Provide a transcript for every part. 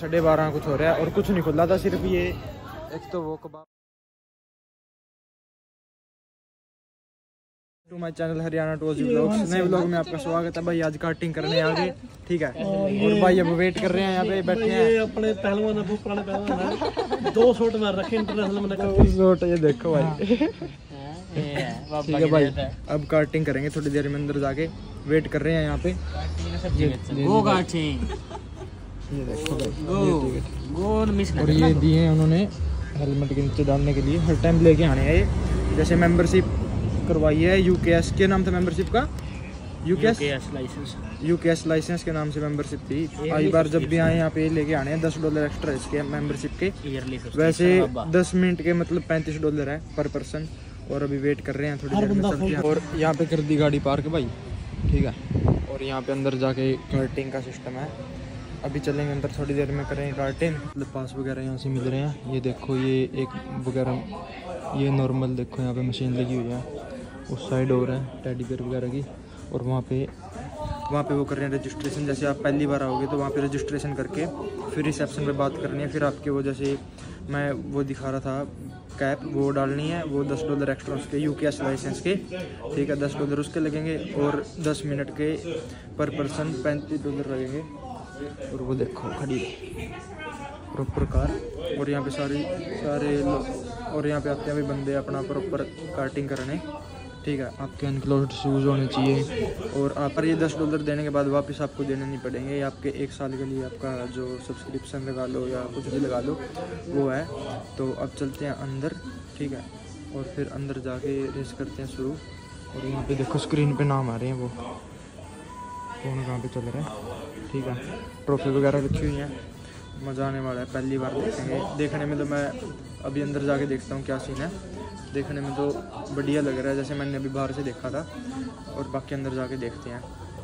साढ़े बारह कुछ हो रहा है और कुछ नहीं खुला था सिर्फ़ ये एक तो वो कबाब। टू माय चैनल हरियाणा टोजी ब्लॉग्स नए ब्लॉग में आपका स्वागत है। भाई आज कार्टिंग करने आ गए। ठीक है। और भाई अब वेट कर रहे हैं यहाँ पे बैठे हैं। अपने पहलवान है बहुत पुराने पहलवान दो शॉट मार रखे इंटरनेशनल मैंने कहा शॉट ये देखो भाई। ठीक है भाई अब कार्टिंग करेंगे थोड़ी देर में अंदर जाके वेट कर रहे हैं यहाँ पे। Go karting. ये देखो भाई और ये दिए हैं उन्होंने हेलमेट के नीचे डालने के लिए। हर टाइम लेके आने हैं ये। जैसे मेंबरशिप करवाई है यूकेएस के नाम था मेंबरशिप का? UKS Yes, license. UKS license के नाम से मेंबरशिप थी। आई बार जब भी आए यहाँ पे लेके आने हैं दस डॉलर एक्स्ट्रा इसके मेंबरशिप के। वैसे दस मिनट के मतलब पैंतीस डॉलर है पर पर्सन और अभी वेट कर रहे हैं थोड़ी देर में चलते हैं। और यहाँ पे कर दी गाड़ी पार्क भाई। ठीक है? और यहाँ पे अंदर जाके कार्टिंग का सिस्टम है। अभी चलेंगे अंदर थोड़ी देर में करेंगे कार्टिंग मतलब पास वगैरह यहाँ से मिल रहे हैं। ये देखो ये एक वगैरह ये नॉर्मल देखो यहाँ पे मशीन लगी हुई है। उस साइड और है टेडी बेयर वगैरह की, और वहाँ पे वहाँ पे वो कर रहे हैं रजिस्ट्रेशन जैसे आप पहली बार आओगे तो वहाँ पे रजिस्ट्रेशन करके फिर रिसेप्शन पे बात करनी है, फिर आपके वो जैसे मैं वो दिखा रहा था कैप वो डालनी है, वो दस डॉलर एक्स्ट्रा उसके यू लाइसेंस के, ठीक है, दस डॉलर उसके लगेंगे, और दस मिनट के पर पर्सन पैंतीस डॉलर लगेंगे। और वो देखो, खड़ी प्रॉपर कार और यहाँ पे सारी सारे और यहाँ पे आते हैं भी बंदे अपना प्रॉपर कार्टिंग करने। ठीक है, आपके अनक्लोज शूज़ होने चाहिए और आप पर ये दस डॉलर देने के बाद वापस आपको देने नहीं पड़ेंगे। ये आपके एक साल के लिए आपका जो सब्सक्रिप्शन लगा लो या कुछ भी लगा लो, वो है। तो अब चलते हैं अंदर, ठीक है, और फिर अंदर जाके रेस करते हैं शुरू। और यहाँ पे देखो स्क्रीन पे नाम आ रहे हैं वो। कौन कहाँ पे चल रहा है? ठीक है ट्रॉफी वगैरह रखी हुई हैं। मज़ा आने वाला है, पहली बार देखेंगे। देखने में तो मैं अभी अंदर जाके देखता हूँ क्या सीन है। देखने में तो बढ़िया लग रहा है, जैसे मैंने अभी बाहर से देखा था। और बाकी अंदर जाके देखते हैं।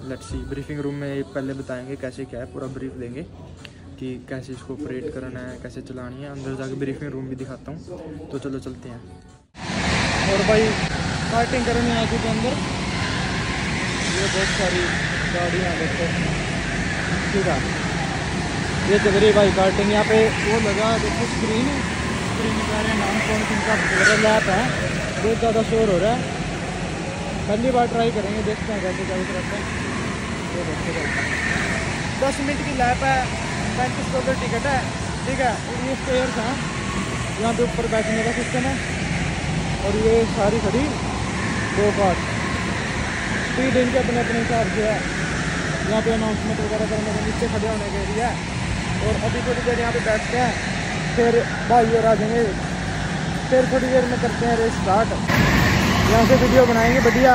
लेट्स सी ब्रीफिंग रूम में पहले बताएँगे कैसे क्या है, पूरा ब्रीफ देंगे कि कैसे इसको ऑपरेट करना है, कैसे चलानी है। अंदर जाके ब्रीफिंग रूम भी दिखाता हूँ। तो चलो चलते हैं। और भाई स्टार्टिंग करने आ चुके अंदर। ये बहुत सारी गाड़ियाँ देखो। ठीक है। ये चल रही भाई कार्टिंग यहाँ पे वो लगा देखो स्क्रीन का का लैप है बहुत ज़्यादा शोर हो रहा है पहली बार ट्राई करेंगे देखते हैं कैसे क्या रहता है दस मिनट की लैप है, पैंतीस डॉलर टिकट है। ठीक है, ये स्टेयर्स हैं। यहाँ पे ऊपर बैठने का सिस्टम है। और ये सारी खड़ी दो कार्ट स्पीड इनके अपने अपने हिसाब से है। यहाँ पे अनाउंसमेंट वगैरह करने के नीचे खड़े होने के लिए और अभी थोड़ी देर यहाँ पे बैठते हैं। फिर भाई और आ जाएँगे फिर थोड़ी देर में करते हैं रेस स्टार्ट यहाँ से वीडियो बनाएँगे, बढ़िया।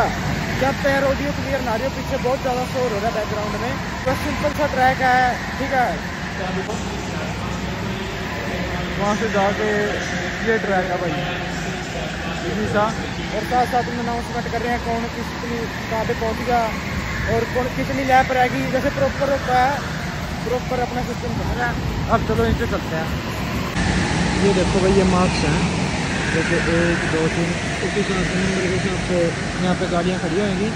क्या पैर ऑडियो क्लियर ना रही हो? पीछे बहुत ज़्यादा शोर हो रहा है बैकग्राउंड में। बस सिंपल सा ट्रैक है, ठीक है? वहाँ से जाके ये ट्रैक है भाई। सा और साथ साथ में अनाउंसमेंट कर रहे हैं कौन कितनी कहाँ पे पहुँच गया और कौन कितनी लैप रहेगी। जैसे प्रॉपर होता है प्रॉपर अपना सिस्टम है अब चलो इनसे चलते हैं। ये देखो भाई ये मार्क्स हैं। जैसे एक दो तीन उस हिसाब से नंबर के हिसाब से यहाँ पे गाड़ियाँ खड़ी होंगी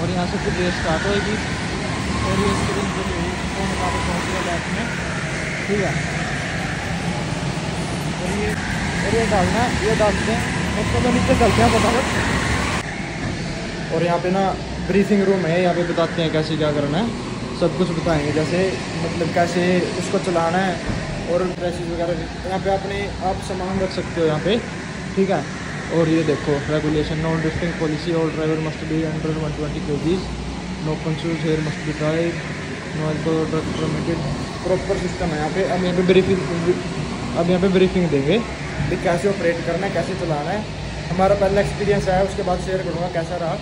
और यहाँ से फिर रेस स्टार्ट होएगी। और ये स्क्रीन पर जो है, कौन कहाँ पे पहुँच गया लैप में ठीक है? और ये और ये डालना ये डालते हैं। और चलो नीचे चलते हैं फटाफट और यहाँ पे ना ब्रीफिंग रूम है यहाँ पे बताते हैं कैसे क्या करना है। सब कुछ बताएँगे जैसे मतलब कैसे उसको चलाना है और ड्रेसेस वगैरह यहाँ पे अपने आप सामान रख सकते हो यहाँ पे। ठीक है? और ये देखो रेगुलेशन नॉन ड्रिफ्टिंग पॉलिसी और driver must be under one twenty के जीज no कंसूज hair must be drive no drug permitted proper system है यहाँ पे। अब यहाँ पे ब्रीफिंग अब यहाँ पे ब्रीफिंग देंगे कि कैसे ऑपरेट करना है, कैसे चलाना है। हमारा पहला एक्सपीरियंस है उसके बाद शेयर करूँगा कैसा रहा।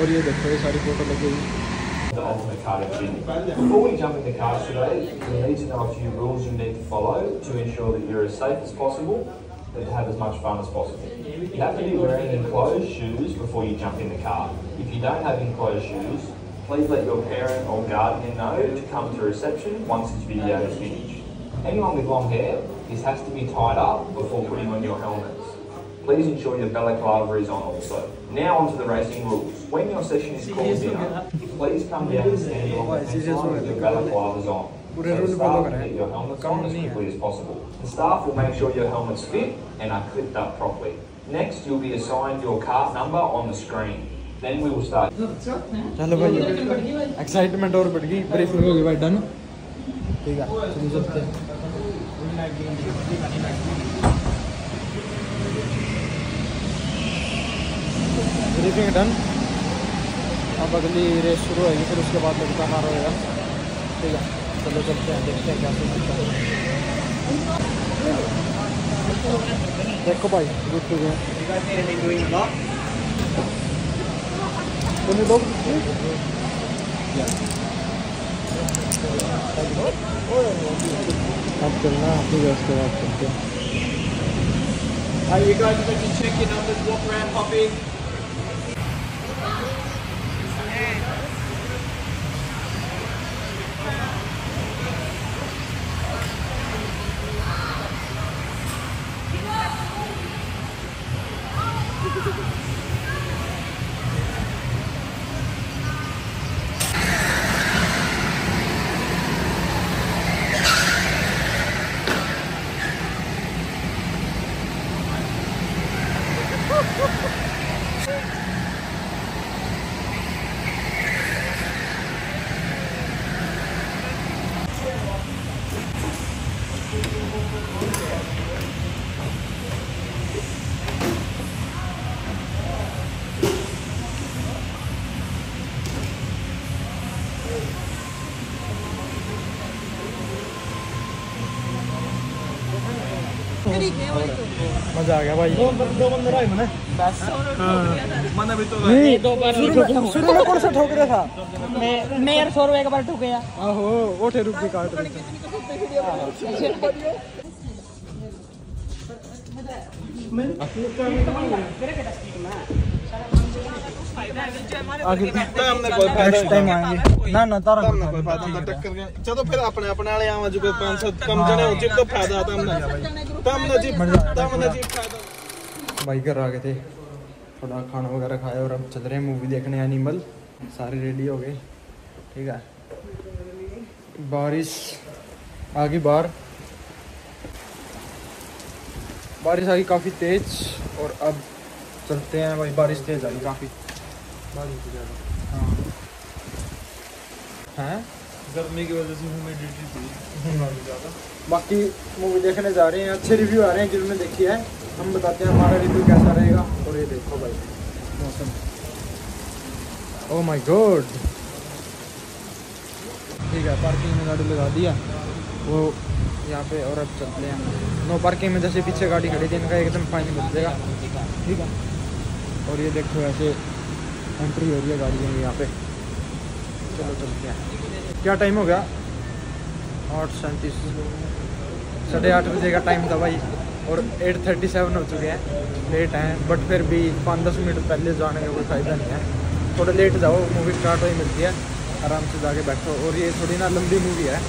और ये देखो, ये सारी फ़ोटो लगी हुई। The ultimate. Before we jump in the cars today, we need to know a few rules you need to follow to ensure that you're as safe as possible and to have as much fun as possible. You have to be wearing enclosed shoes before you jump in the car. If you don't have enclosed shoes, please let your parent or guardian know to come to reception once this video is finished. Anyone with long hair, this has to be tied up before putting on your helmets. Please ensure your balaclava is on also. Now onto the racing rules. When your session is called dinner, please come down and stand along the fence line with your balaclavas on. So पूरे the rule staff follow can करें। get your helmets come on as नहीं है। quickly as possible. The staff will make sure your helmets fit and are clipped up properly. Next, you'll be assigned your cart number on the screen. Then we will start. चलो भाई excitement और बढ़ गई briefing हो गई भाई done ठीक है चलो चलते हैं ब्रीफिंग डन अब अगली रेस शुरू होगी फिर उसके बाद लड़का मार होएगा। ठीक है चलो चलते हैं देखते हैं क्या सीन होता है। देखो भाई good to go Can you look? अब चलना ठीक है उसके बाद चलते हैं। Are you guys going to check your numbers, walk around, hop ね。मज़ा आ गया भाई दो बंदे रहे मैंने नहीं शुरू में शुरू में कौन सा ठोक रहा था मैं मैं यार सौ रुपए का बार ठोक गया ओहो वो ठे रुक काट रही थी आगे 500 थोड़ा खाना वगैरह खाया और अब चल रहे मूवी देखने एनिमल सारे रेडी हो गए। ठीक है। बारिश। आ गई बाहर। बारिश आ गई काफ़ी तेज़ और अब चलते हैं भाई बारिश तेज़ आ गई काफ़ी। हाँ। हैं? गर्मी की वजह से ह्यूमिडिटी थी। बाकी मूवी देखने जा रहे हैं अच्छे रिव्यू आ रहे हैं जिन्होंने देखी है। हम बताते हैं हमारा रिव्यू कैसा रहेगा और ये देखो भाई मौसम। ओ माय गॉड ठीक है पार्किंग में गाड़ी लगा दिया। वो यहाँ पे और अब चलते हैं। नो पार्किंग में जैसे पीछे गाड़ी खड़ी थी इनका एकदम फाइन मिल जाएगा ठीक है। और ये देखो ऐसे एंट्री हो रही है गाड़ियों यहाँ पे। चलो चलते हैं क्या टाइम हो गया? आठ सैंतीस, साढ़े आठ बजे का टाइम था भाई, और एट थर्टी सेवन हो चुके हैं। लेट हैं बट फिर भी पाँच दस मिनट पहले जाने का कोई फ़ायदा नहीं है। थोड़ा लेट जाओ मूवी स्टार्ट हो ही मिलती है। आराम से जाके बैठो। और ये थोड़ी ना लंबी मूवी है।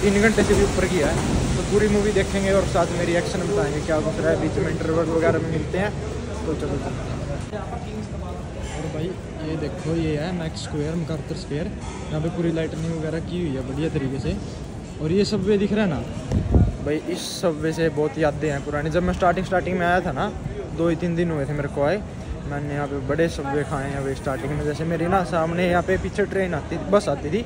तीन घंटे से भी ऊपर की है। तो पूरी मूवी देखेंगे और साथ में रिएक्शन बताएँगे क्या कुछ रहा है। बीच में इंटरवल वगैरह में मिलते हैं। तो चलो। और भाई ये देखो, ये है मैक्स स्क्वायर मकार्तर स्क्वायर यहाँ पे पूरी लाइटनिंग वगैरह की हुई है, बढ़िया तरीके से। और ये सब वे दिख रहा है ना? भाई, इस सबवे से बहुत यादें हैं पुरानी। जब मैं स्टार्टिंग स्टार्टिंग में आया था ना, दो ही तीन दिन हुए थे मेरे को आए। मैंने यहाँ पे बड़े सबवे खाए हैं भाई स्टार्टिंग में। जैसे मेरी ना सामने यहाँ पे पीछे ट्रेन आती बस आती थी।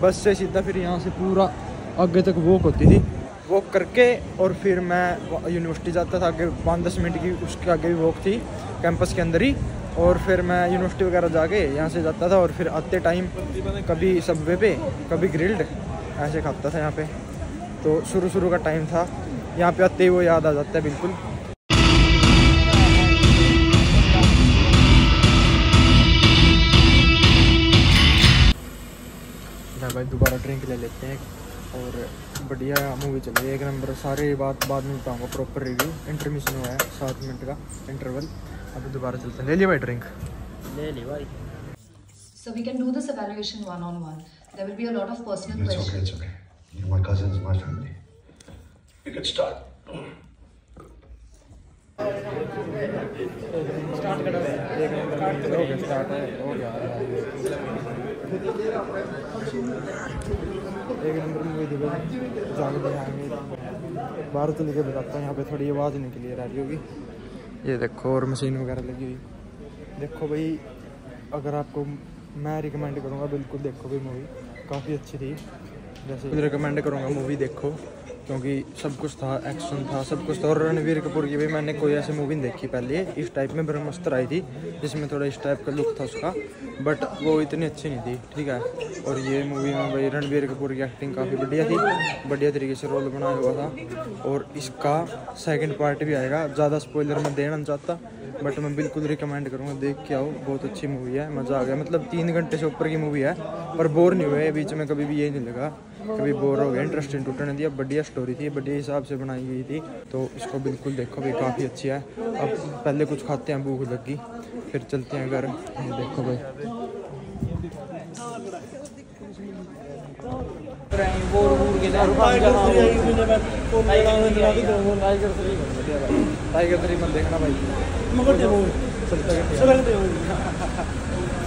बस से सीधा फिर यहाँ से पूरा आगे तक वॉक होती थी। वॉक करके और फिर मैं यूनिवर्सिटी जाता था आगे, पाँच दस मिनट की उसके आगे भी वॉक थी कैंपस के अंदर ही। और फिर मैं यूनिवर्सिटी वगैरह जाके यहाँ से जाता था और फिर आते टाइम कभी सबवे पे, कभी ग्रिल्ड ऐसे खाता था यहाँ पे। तो शुरू शुरू का टाइम था। यहाँ पे आते ही वो याद आ जाता है बिल्कुल। भाई, दोबारा ड्रिंक ले लेते हैं और बढ़िया मूवी चल रही है। एक नंबर सारे बात बाद में बताऊँगा प्रॉपर रिव्यू इंटरमिशन हुआ है, सात मिनट का इंटरवल अभी दोबारा चलते हैं। ले लिया भाई ड्रिंक ले ली भाई। So we can do this evaluation one on one there will be a lot of personal questions it's okay it's okay you my cousins my family we can start बाहर तो निकल बताता हूँ। यहाँ पे थोड़ी आवाज़ निकली है। रेडियो की ये देखो, और मशीन वगैरह लगी हुई। देखो भाई, अगर आपको मैं रिकमेंड करूँगा, बिल्कुल देखो भाई मूवी काफ़ी अच्छी थी। जैसे रिकमेंड करूँगा मूवी देखो। क्योंकि सब कुछ था एक्शन था, सब कुछ था। और रणवीर कपूर की भी मैंने कोई ऐसी मूवी नहीं देखी पहले। इस टाइप में ब्रह्मस्त्र आई थी, जिसमें थोड़ा इस टाइप का लुक था उसका। बट वो इतनी अच्छी नहीं थी, ठीक है? और ये मूवी में भाई रणवीर कपूर की एक्टिंग काफ़ी बढ़िया थी, बढ़िया तरीके से रोल बनाया हुआ था। और इसका सेकेंड पार्ट भी आएगा। ज़्यादा स्पॉइलर मैं देना चाहता बट मैं बिल्कुल रिकमेंड करूँगा, देख के आओ। बहुत अच्छी मूवी है, मज़ा आ गया। मतलब तीन घंटे से ऊपर की मूवी है, पर बोर नहीं हुए, बीच में कभी भी ये नहीं लगा। कभी बोर हो गया इंटरेस्टिंग टूटने दिया, बढ़िया स्टोरी थी, बढ़िया हिसाब से बनाई गई थी तो इसको बिल्कुल देखो भाई काफ़ी अच्छी है। अब पहले कुछ खाते हैं, भूख लगी, फिर चलते हैं घर। देखो भाई। टाइगर थ्री देखना भाई।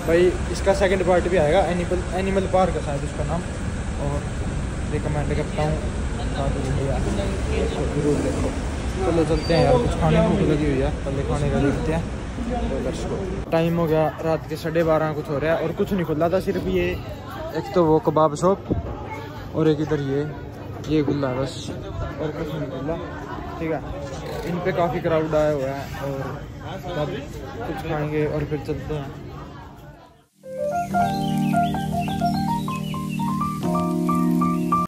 भाई, इसका सेकंड पार्ट भी आएगा एनिमल एनिमल पार्क है शायद उसका नाम, और रिकमेंड करता हूँ। काफ़ी बढ़िया ज़रूर देखो। चलो, चलते हैं यार, कुछ खाने की लगी हुई है। पहले खाने का देखते हैं। तो टाइम हो गया, रात के साढ़े बारह, कुछ हो रहा है, और कुछ नहीं, खुला था सिर्फ़ ये। एक तो वो कबाब शॉप, और एक इधर ये ये खुला बस। और कुछ नहीं खुला। ठीक है, इन पे काफ़ी क्राउड आया हुआ है, और कुछ खाएँगे, और फिर चलते हैं।